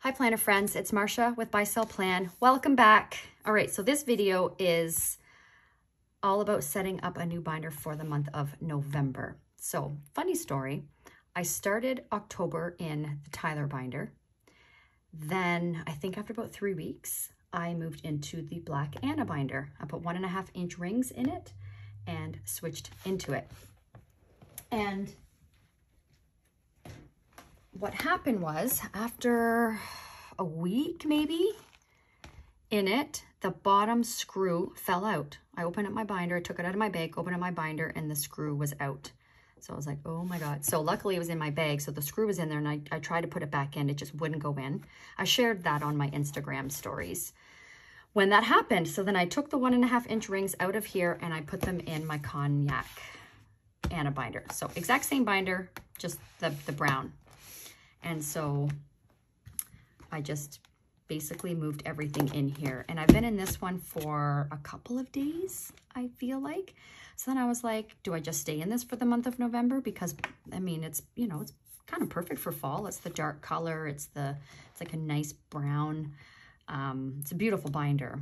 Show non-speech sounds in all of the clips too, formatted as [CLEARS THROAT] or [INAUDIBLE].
Hi planner friends, it's Marcia with Buy Sell Plan. Welcome back. All right, so this video is all about setting up a new binder for the month of November. So funny story, I started October in the Tyler binder. Then I think after about three weeks, I moved into the Black Anna binder. I put one and a half inch rings in it and switched into it. And what happened was after a week maybe in it, the bottom screw fell out. I opened up my binder, took it out of my bag, opened up my binder, and the screw was out. So I was like, oh my God. So luckily it was in my bag. So the screw was in there and I, I tried to put it back in. It just wouldn't go in. I shared that on my Instagram stories when that happened. So then I took the one and a half inch rings out of here and I put them in my cognac Anna binder. So exact same binder, just the, the brown. And so I just basically moved everything in here. And I've been in this one for a couple of days, I feel like. So then I was like, do I just stay in this for the month of November? Because, I mean, it's, you know, it's kind of perfect for fall. It's the dark color. It's the, it's like a nice brown. Um, it's a beautiful binder.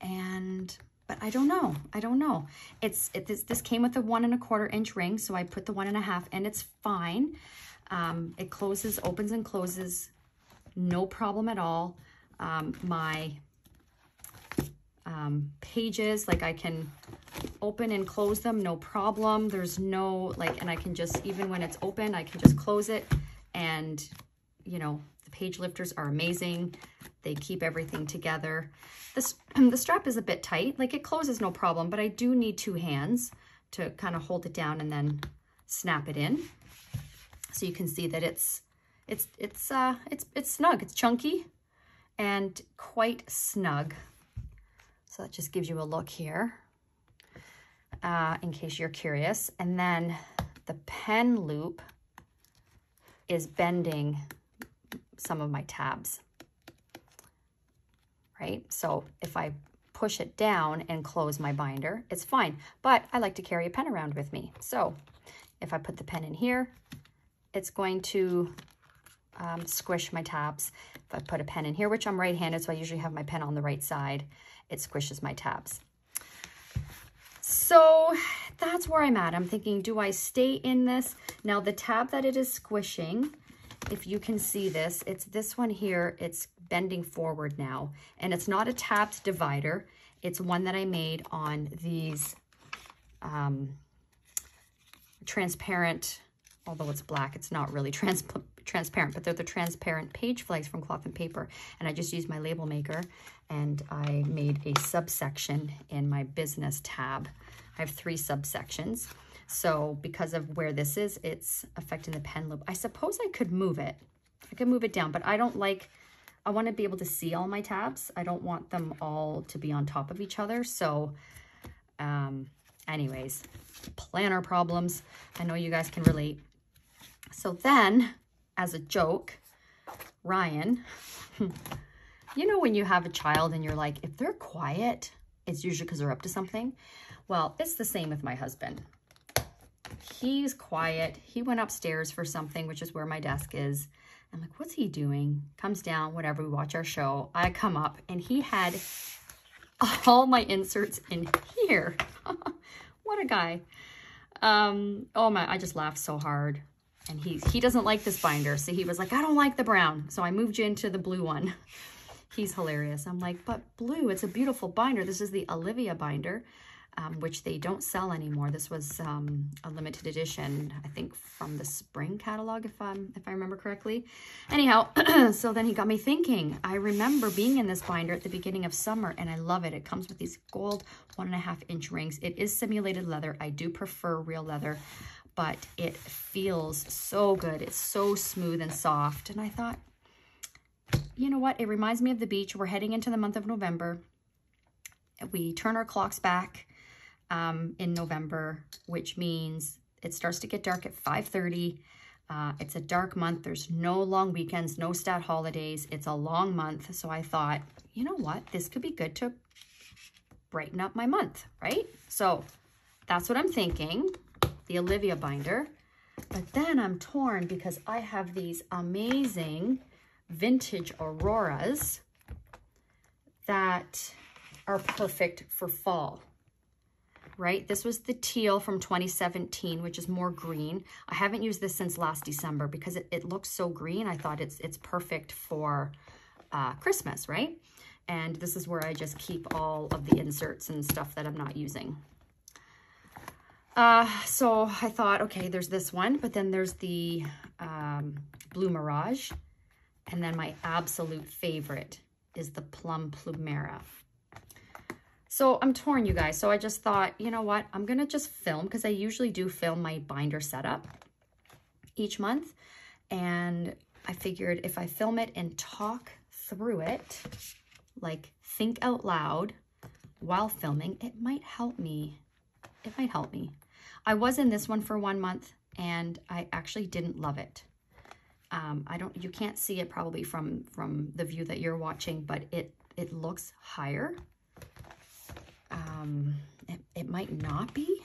And, but I don't know. I don't know. It's, it, this, this came with a one and a quarter inch ring. So I put the one and a half and it's fine. Um, it closes, opens and closes, no problem at all. Um, my um, pages, like I can open and close them, no problem. There's no, like, and I can just, even when it's open, I can just close it. And, you know, the page lifters are amazing. They keep everything together. This, [CLEARS THROAT] the strap is a bit tight, like it closes no problem, but I do need two hands to kind of hold it down and then snap it in. So you can see that it's it's it's uh it's it's snug, it's chunky and quite snug. So that just gives you a look here uh, in case you're curious. And then the pen loop is bending some of my tabs, right? So if I push it down and close my binder, it's fine. But I like to carry a pen around with me. So if I put the pen in here, it's going to um, squish my tabs. If I put a pen in here, which I'm right-handed, so I usually have my pen on the right side, it squishes my tabs. So that's where I'm at. I'm thinking, do I stay in this? Now the tab that it is squishing, if you can see this, it's this one here. It's bending forward now. And it's not a tabbed divider. It's one that I made on these um, transparent although it's black, it's not really trans transparent, but they're the transparent page flags from Cloth and Paper. And I just used my label maker and I made a subsection in my business tab. I have three subsections. So because of where this is, it's affecting the pen loop. I suppose I could move it. I could move it down, but I don't like, I want to be able to see all my tabs. I don't want them all to be on top of each other. So um, anyways, planner problems. I know you guys can relate. So then, as a joke, Ryan, [LAUGHS] you know when you have a child and you're like, if they're quiet, it's usually because they're up to something. Well, it's the same with my husband. He's quiet. He went upstairs for something, which is where my desk is. I'm like, what's he doing? Comes down, whatever, we watch our show. I come up and he had all my inserts in here. [LAUGHS] what a guy. Um, oh my, I just laughed so hard and he, he doesn't like this binder. So he was like, I don't like the brown. So I moved you into the blue one. [LAUGHS] He's hilarious. I'm like, but blue, it's a beautiful binder. This is the Olivia binder, um, which they don't sell anymore. This was um, a limited edition, I think from the spring catalog, if, I'm, if I remember correctly. Anyhow, [CLEARS THROAT] so then he got me thinking. I remember being in this binder at the beginning of summer, and I love it. It comes with these gold one and a half inch rings. It is simulated leather. I do prefer real leather but it feels so good. It's so smooth and soft. And I thought, you know what? It reminds me of the beach. We're heading into the month of November. We turn our clocks back um, in November, which means it starts to get dark at 5.30. Uh, it's a dark month. There's no long weekends, no stat holidays. It's a long month. So I thought, you know what? This could be good to brighten up my month, right? So that's what I'm thinking the Olivia binder. But then I'm torn because I have these amazing vintage Auroras that are perfect for fall, right? This was the teal from 2017, which is more green. I haven't used this since last December because it, it looks so green. I thought it's, it's perfect for uh, Christmas, right? And this is where I just keep all of the inserts and stuff that I'm not using. Uh, so I thought, okay, there's this one, but then there's the um, Blue Mirage. And then my absolute favorite is the Plum Plumeria. So I'm torn, you guys. So I just thought, you know what? I'm going to just film because I usually do film my binder setup each month. And I figured if I film it and talk through it, like think out loud while filming, it might help me. It might help me. I was in this one for one month and I actually didn't love it. Um, I don't, you can't see it probably from, from the view that you're watching, but it, it looks higher. Um, it, it might not be,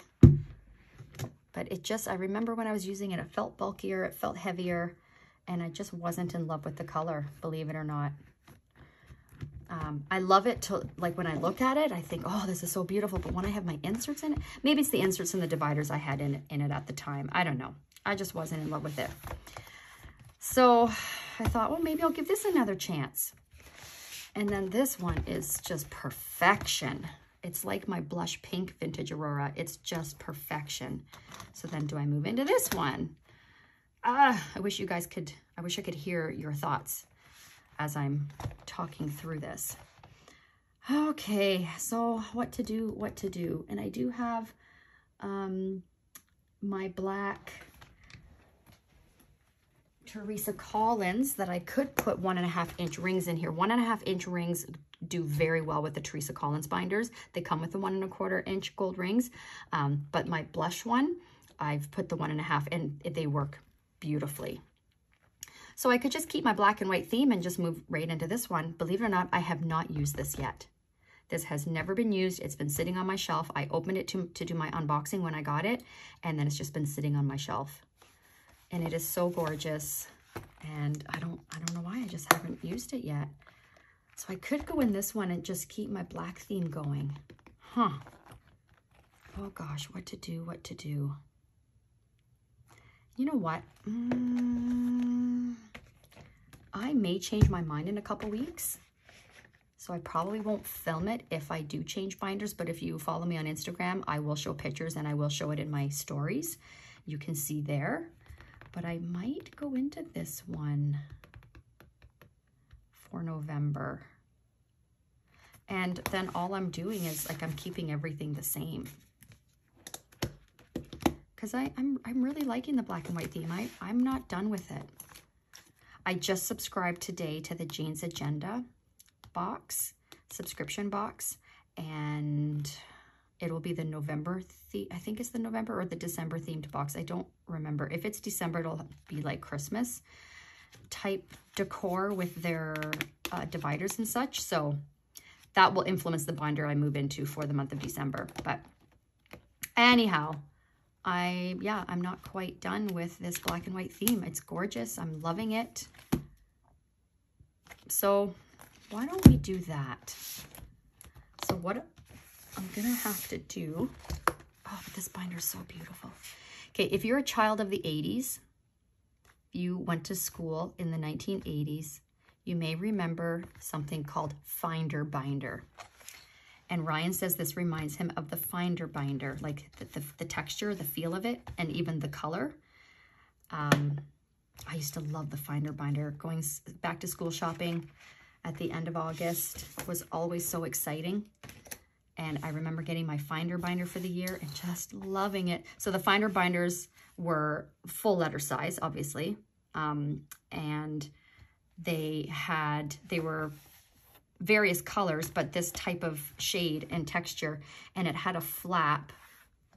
but it just, I remember when I was using it, it felt bulkier, it felt heavier, and I just wasn't in love with the color, believe it or not. Um, I love it to, like when I look at it, I think, oh, this is so beautiful. But when I have my inserts in it, maybe it's the inserts and the dividers I had in, in it at the time. I don't know. I just wasn't in love with it. So I thought, well, maybe I'll give this another chance. And then this one is just perfection. It's like my blush pink vintage Aurora. It's just perfection. So then do I move into this one? Ah, I wish you guys could, I wish I could hear your thoughts as I'm talking through this. Okay, so what to do, what to do. And I do have um, my black Teresa Collins that I could put one and a half inch rings in here. One and a half inch rings do very well with the Teresa Collins binders. They come with the one and a quarter inch gold rings. Um, but my blush one, I've put the one and a half and they work beautifully. So I could just keep my black and white theme and just move right into this one. Believe it or not, I have not used this yet. This has never been used. It's been sitting on my shelf. I opened it to, to do my unboxing when I got it, and then it's just been sitting on my shelf and it is so gorgeous. And I don't, I don't know why I just haven't used it yet. So I could go in this one and just keep my black theme going. Huh. Oh gosh, what to do, what to do. You know what? Mm, I may change my mind in a couple weeks. So I probably won't film it if I do change binders, but if you follow me on Instagram, I will show pictures and I will show it in my stories. You can see there but I might go into this one for November. And then all I'm doing is like I'm keeping everything the same. Because I'm, I'm really liking the black and white theme. I, I'm not done with it. I just subscribed today to the Jane's Agenda box, subscription box. And it will be the November, the I think it's the November or the December themed box. I don't remember. If it's December, it'll be like Christmas type decor with their uh, dividers and such. So that will influence the binder I move into for the month of December. But anyhow, I, yeah, I'm not quite done with this black and white theme. It's gorgeous. I'm loving it. So why don't we do that? So what I'm going to have to do, oh, but this binder is so beautiful. Okay, if you're a child of the 80s, you went to school in the 1980s, you may remember something called Finder Binder. And Ryan says this reminds him of the Finder Binder, like the, the, the texture, the feel of it, and even the color. Um, I used to love the Finder Binder. Going back to school shopping at the end of August was always so exciting. And I remember getting my Finder binder for the year and just loving it. So the Finder binders were full letter size, obviously. Um, and they had, they were various colors, but this type of shade and texture. And it had a flap,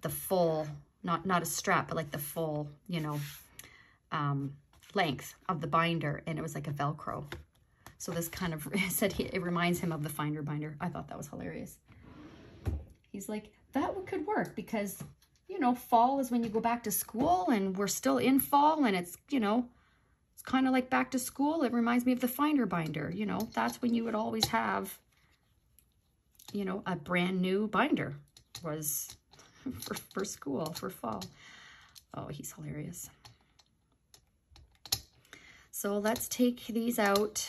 the full, not, not a strap, but like the full, you know, um, length of the binder. And it was like a Velcro. So this kind of [LAUGHS] said he, it reminds him of the Finder binder. I thought that was hilarious. He's like, that could work because you know, fall is when you go back to school and we're still in fall and it's, you know, it's kind of like back to school. It reminds me of the Finder binder, you know, that's when you would always have, you know, a brand new binder was [LAUGHS] for, for school, for fall. Oh, he's hilarious. So let's take these out.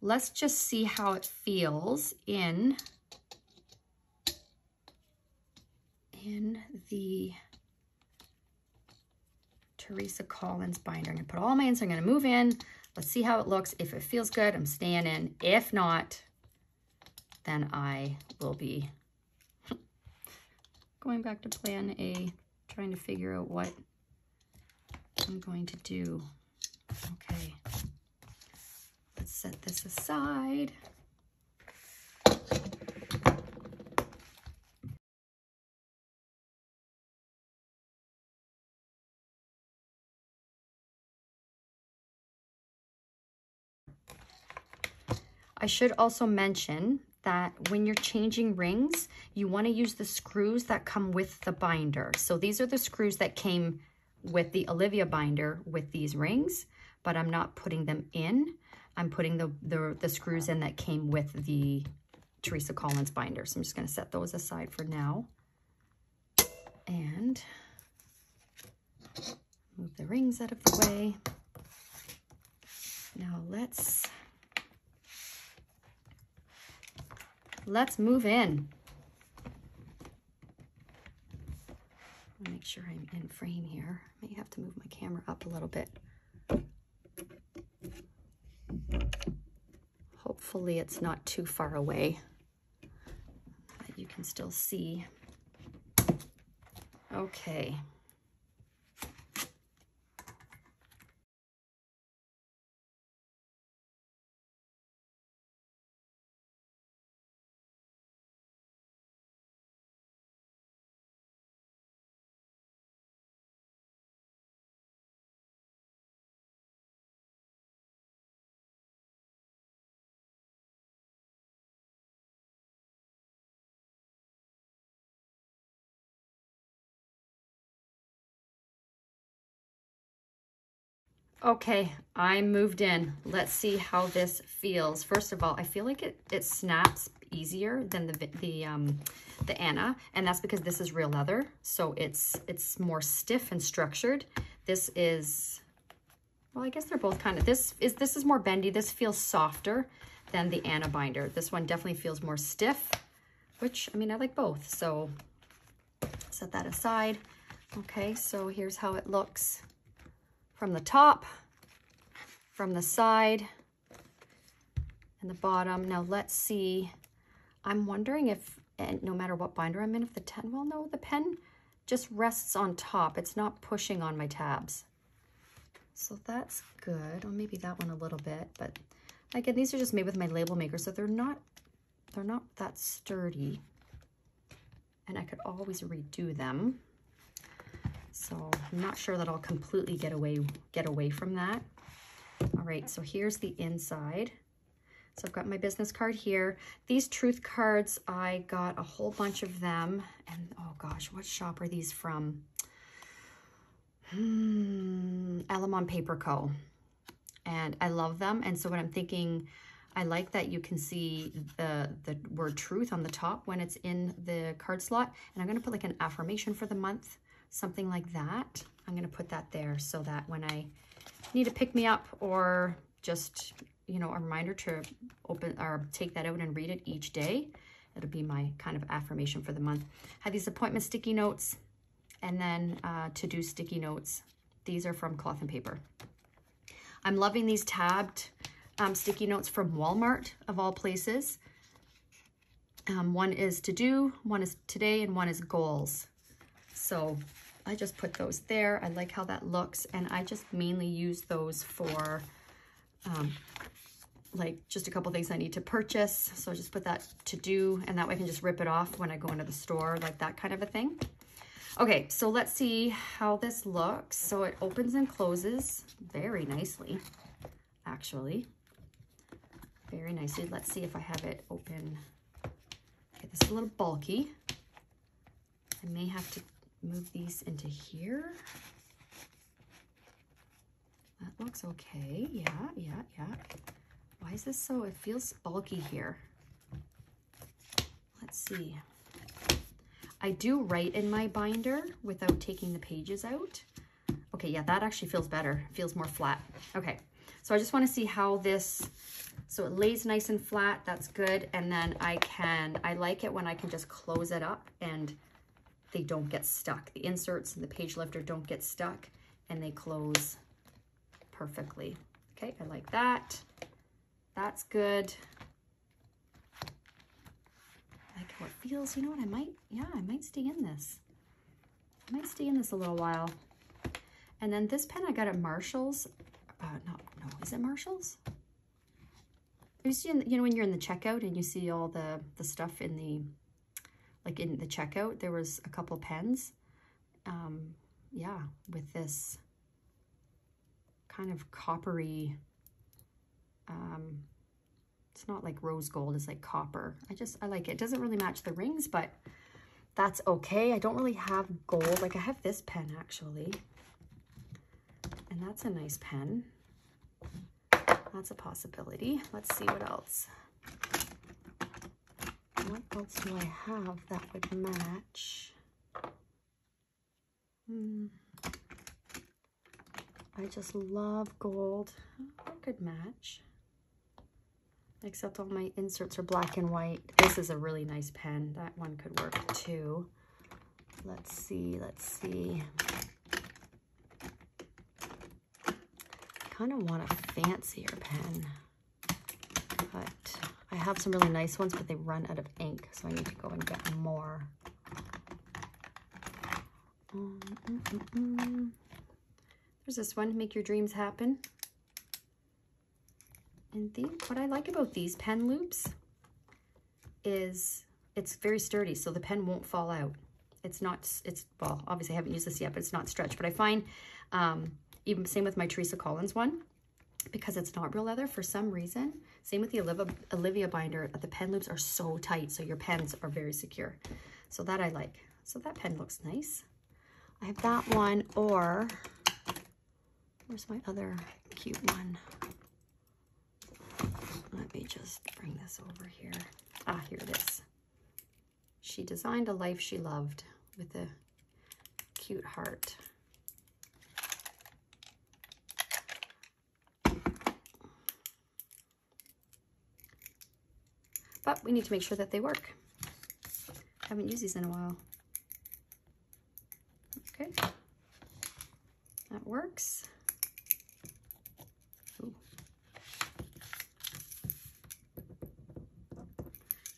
Let's just see how it feels in in the Teresa Collins binder. I'm going to put all my so I'm going to move in. Let's see how it looks. If it feels good, I'm staying in. If not, then I will be [LAUGHS] going back to plan A, trying to figure out what I'm going to do. Okay, let's set this aside. I should also mention that when you're changing rings, you want to use the screws that come with the binder. So these are the screws that came with the Olivia binder with these rings, but I'm not putting them in. I'm putting the, the, the screws in that came with the Teresa Collins binder. So I'm just going to set those aside for now. And move the rings out of the way. Now let's let's move in. make sure I'm in frame here. I may have to move my camera up a little bit. Hopefully it's not too far away you can still see. Okay. Okay, I moved in. Let's see how this feels. First of all, I feel like it, it snaps easier than the the um, the Anna, and that's because this is real leather, so it's it's more stiff and structured. This is, well, I guess they're both kind of, this is this is more bendy. This feels softer than the Anna binder. This one definitely feels more stiff, which, I mean, I like both, so set that aside. Okay, so here's how it looks from the top, from the side, and the bottom. Now let's see. I'm wondering if, and no matter what binder I'm in, if the 10, well, no, the pen just rests on top. It's not pushing on my tabs. So that's good. Or maybe that one a little bit, but again, these are just made with my label maker, so they're not, they're not that sturdy. And I could always redo them. So I'm not sure that I'll completely get away, get away from that. All right, so here's the inside. So I've got my business card here. These truth cards, I got a whole bunch of them. And oh gosh, what shop are these from? Hmm, Elamon Paper Co. And I love them. And so what I'm thinking, I like that you can see the, the word truth on the top when it's in the card slot. And I'm going to put like an affirmation for the month something like that. I'm going to put that there so that when I need to pick me up or just, you know, a reminder to open or take that out and read it each day, it'll be my kind of affirmation for the month. I have these appointment sticky notes and then uh, to-do sticky notes. These are from Cloth and Paper. I'm loving these tabbed um, sticky notes from Walmart, of all places. Um, one is to do, one is today, and one is goals. So I just put those there. I like how that looks. And I just mainly use those for um, like just a couple things I need to purchase. So I just put that to do and that way I can just rip it off when I go into the store, like that kind of a thing. Okay, so let's see how this looks. So it opens and closes very nicely, actually. Very nicely. Let's see if I have it open. Okay, this is a little bulky. I may have to move these into here. That looks okay. Yeah, yeah, yeah. Why is this so, it feels bulky here. Let's see. I do write in my binder without taking the pages out. Okay, yeah, that actually feels better. It feels more flat. Okay, so I just want to see how this, so it lays nice and flat. That's good. And then I can, I like it when I can just close it up and they don't get stuck. The inserts and the page lifter don't get stuck and they close perfectly. Okay, I like that. That's good. I like how it feels. You know what, I might, yeah, I might stay in this. I might stay in this a little while. And then this pen I got at Marshall's. Uh, no, no, is it Marshall's? You see, you know, when you're in the checkout and you see all the, the stuff in the, like in the checkout, there was a couple pens. Um, yeah, with this kind of coppery, um, it's not like rose gold, it's like copper. I just, I like it. It doesn't really match the rings, but that's okay. I don't really have gold. Like I have this pen actually. And that's a nice pen. That's a possibility. Let's see what else. What else do I have that would match? Hmm. I just love gold. A good match. Except all my inserts are black and white. This is a really nice pen. That one could work too. Let's see, let's see. kind of want a fancier pen, but I have some really nice ones, but they run out of ink, so I need to go and get more. Mm, mm, mm. There's this one, Make Your Dreams Happen. And the, what I like about these pen loops is it's very sturdy, so the pen won't fall out. It's not, it's, well, obviously I haven't used this yet, but it's not stretched. But I find, um, even same with my Teresa Collins one, because it's not real leather for some reason. Same with the Olivia, Olivia binder, the pen loops are so tight, so your pens are very secure. So that I like. So that pen looks nice. I have that one, or Where's my other cute one? Let me just bring this over here. Ah, here it is. She designed a life she loved with a cute heart. But we need to make sure that they work. I Haven't used these in a while. Okay, that works.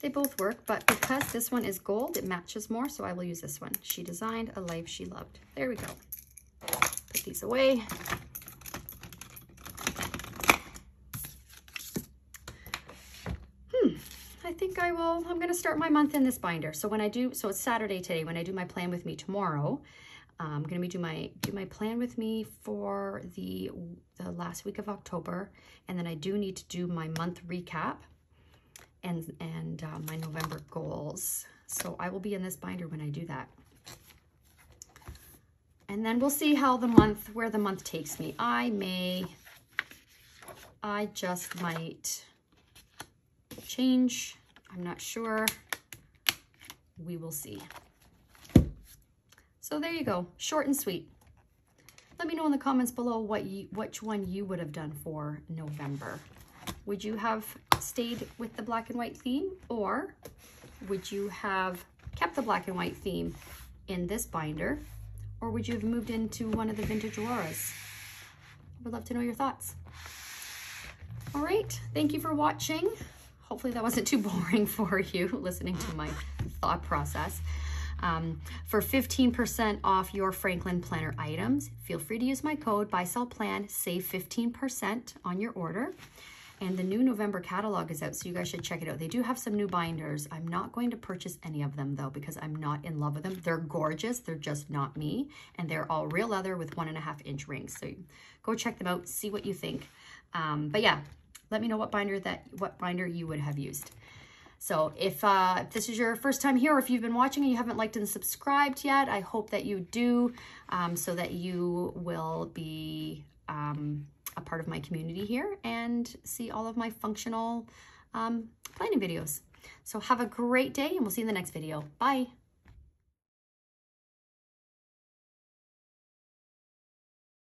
They both work, but because this one is gold, it matches more, so I will use this one. She designed a life she loved. There we go. Put these away. Hmm, I think I will, I'm gonna start my month in this binder. So when I do, so it's Saturday today, when I do my plan with me tomorrow, I'm gonna be do my do my plan with me for the the last week of October, and then I do need to do my month recap and, and uh, my November goals. So I will be in this binder when I do that. And then we'll see how the month, where the month takes me. I may, I just might change. I'm not sure. We will see. So there you go, short and sweet. Let me know in the comments below what you, which one you would have done for November. Would you have stayed with the black and white theme or would you have kept the black and white theme in this binder or would you have moved into one of the vintage auroras? I would love to know your thoughts. All right, thank you for watching. Hopefully that wasn't too [LAUGHS] boring for you listening to my thought process. Um, for 15% off your Franklin Planner items, feel free to use my code buy sell plan, save 15% on your order. And the new November catalog is out, so you guys should check it out. They do have some new binders. I'm not going to purchase any of them, though, because I'm not in love with them. They're gorgeous. They're just not me. And they're all real leather with one and a half inch rings. So go check them out, see what you think. Um, but yeah, let me know what binder that what binder you would have used. So if, uh, if this is your first time here, or if you've been watching and you haven't liked and subscribed yet, I hope that you do um, so that you will be um, a part of my community here and see all of my functional um, planning videos. So have a great day and we'll see you in the next video. Bye.